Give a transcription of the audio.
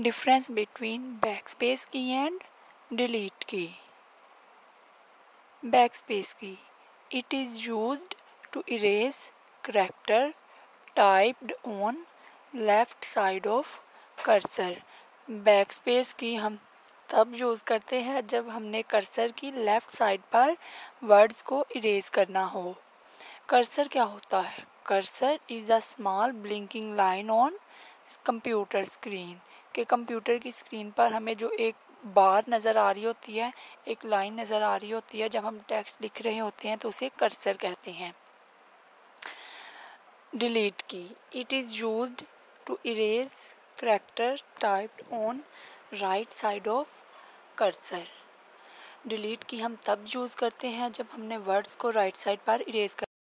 Difference between backspace key and delete key backspace key it is use to erase character typed on left side of cursor backspace key हम तब use करते हैं जब हमने cursor की left side पर words को erase करना हो। कर्सर क्या होता है? Cursor is a small blinking line on computer screen के कंप्यूटर की स्क्रीन पर हमें जो एक बार नज़र आ रही होती है, एक लाइन नज़र आ रही होती है, जब हम टेक्स्ट लिख रहे होते हैं तो उसे कर्सर कहते हैं। Delete key. It is use to erase character type on right side of cursor delete key हम तब यूज़ करते हैं जब हमने वर्ड्स को राइट साइड पर इरेज कर